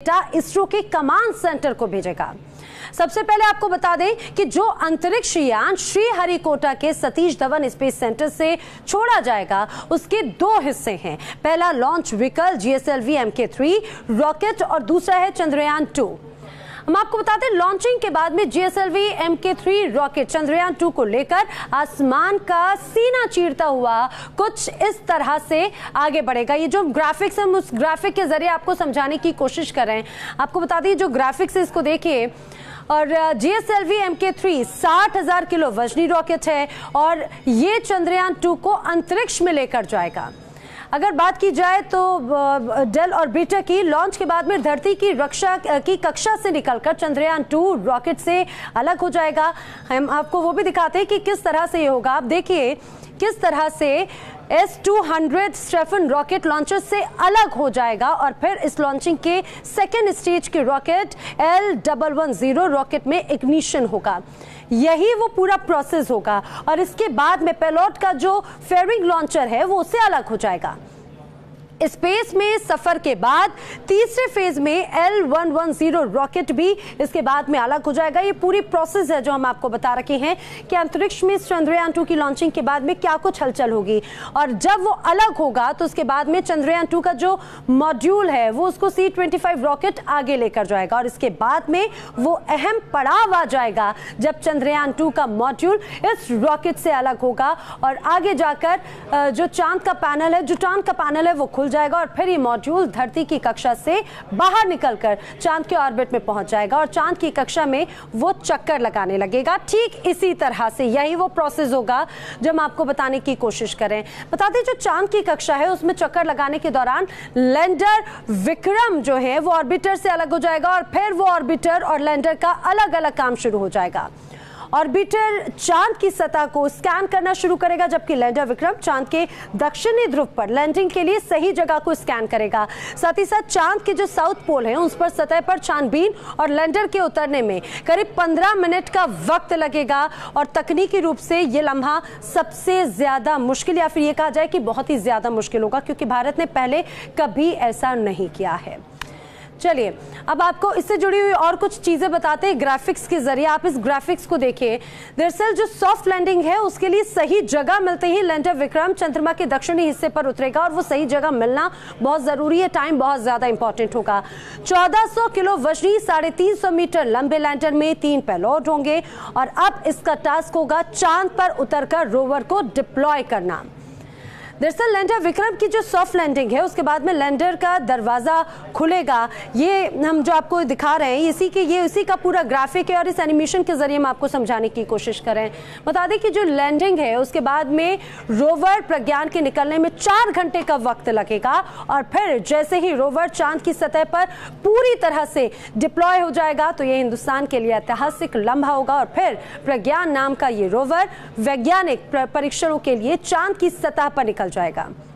Data ISRO के command centre को भेजेगा। सबसे पहले आपको बता दें कि जो अंतरिक्ष यान श्रीहरिकोटा के सतीश धवन स्पेस सेंटर से छोड़ा जाएगा, उसके दो हिस्से हैं। पहला launch vehicle GSLV M K three rocket और दूसरा है चंद्रयान टू हम आपको बताते हैं लॉन्चिंग के बाद में GSLV M K three rocket Chandrayaan two को लेकर आसमान का सीना चीरता हुआ कुछ इस तरह से आगे बढ़ेगा। ये जो ग्राफिक्स हम उस ग्राफिक के ज़रिए आपको समझाने की कोशिश कर रहे हैं, आपको बता दें, जो ग्राफिक्स है, इसको देखिए। और जीएसएलवी एम के थ्री साठ हज़ार किलो वजनी रॉकेट है और ये चंद्रयान टू को अंतरिक्ष में लेकर जाएगा। अगर बात की जाए तो डेल और बीटा की लॉन्च के बाद में धरती की रक्षा की कक्षा से निकलकर चंद्रयान टू रॉकेट से अलग हो जाएगा। हम आपको वो भी दिखाते हैं कि किस तरह से ये होगा। आप देखिए, किस तरह से S two hundred Stephen rocket launcher से अलग हो जाएगा और फिर इस लॉन्चिंग के सेकेंड स्टेज के rocket L double one zero rocket में इग्निशन होगा। यही वो पूरा प्रोसेस होगा और इसके बाद में पेलोट का जो फेयरिंग लॉन्चर है, वो उससे अलग हो जाएगा। स्पेस में सफ़र के बाद तीसरे फ़ेज़ में L one one zero rocket भी इसके बाद में अलग हो जाएगा। ये पूरी प्रोसेस है जो हम आपको बता रखे हैं कि अंतरिक्ष में चंद्रयान टू की लॉन्चिंग के बाद में क्या कुछ हलचल होगी। और जब वो अलग होगा तो उसके बाद में चंद्रयान टू का जो मॉड्यूल है, वो उसको सी ट्वेंटी फाइव रॉकेट आगे लेकर जाएगा। और इसके बाद में वो अहम पड़ाव आ जाएगा जब चंद्रयान टू का मॉड्यूल इस रॉकेट से अलग होगा। और आगे जाकर जो चाँद का पैनल है, जो का पैनल है, वो खुल खुल जाएगा और फिर ये मॉड्यूल धरती की कक्षा से बाहर निकलकर चाँद के ऑर्बिट में पहुँच जाएगा और चाँद की कक्षा में वो चक्कर लगाने लगेगा। ठीक इसी तरह से यही वो प्रोसेस होगा जो हम आपको बताने की कोशिश करें बता दें, जो चाँद की कक्षा है, उसमें चक्कर लगाने के दौरान लैंडर विक्रम जो है, वो ऑर्बिटर से अलग हो जाएगा और फिर वो ऑर्बिटर और लैंडर का अलग अलग काम शुरू हो जाएगा। ऑर्बिटर चाँद की सतह को स्कैन करना शुरू करेगा, जबकि लैंडर विक्रम चाँद के दक्षिणी ध्रुव पर लैंडिंग के लिए सही जगह को स्कैन करेगा। साथ ही साथ चाँद के जो साउथ पोल है, उस पर सतह पर छानबीन और लैंडर के उतरने में करीब 15 मिनट का वक्त लगेगा, और तकनीकी रूप से ये लम्हा सबसे ज़्यादा मुश्किल, या फिर ये कहा जाए कि बहुत ही ज़्यादा मुश्किल होगा, क्योंकि भारत ने पहले कभी ऐसा नहीं किया है। चलिए, अब आपको इससे जुड़ी हुई और कुछ चीज़ें बताते हैं ग्राफिक्स के ज़रिए। आप इस ग्राफिक्स को देखिए। दरअसल जो सॉफ्ट लैंडिंग है, उसके लिए सही जगह मिलते ही लैंडर विक्रम चंद्रमा के दक्षिणी हिस्से पर उतरेगा और वो सही जगह मिलना बहुत ज़रूरी है। टाइम बहुत ज़्यादा इंपॉर्टेंट होगा। 1400 किलो वजनी, साढ़े मीटर लंबे लैंडर में तीन पेलोड होंगे और अब इसका टास्क होगा चाँद पर उतरकर रोवर को डिप्लॉय करना। दरअसल लैंडर विक्रम की जो सॉफ्ट लैंडिंग है, उसके बाद में लैंडर का दरवाज़ा खुलेगा। ये हम जो आपको दिखा रहे हैं, इसी के, ये इसी का पूरा ग्राफिक है और इस एनिमेशन के ज़रिए हम आपको समझाने की कोशिश करें बता दें कि जो लैंडिंग है, उसके बाद में रोवर प्रज्ञान के निकलने में चार घंटे का वक्त लगेगा और फिर जैसे ही रोवर चाँद की सतह पर पूरी तरह से डिप्लॉय हो जाएगा तो ये हिंदुस्तान के लिए ऐतिहासिक लम्हा होगा और फिर प्रज्ञान नाम का ये रोवर वैज्ञानिक परीक्षणों के लिए चाँद की सतह पर निकल जाएगा।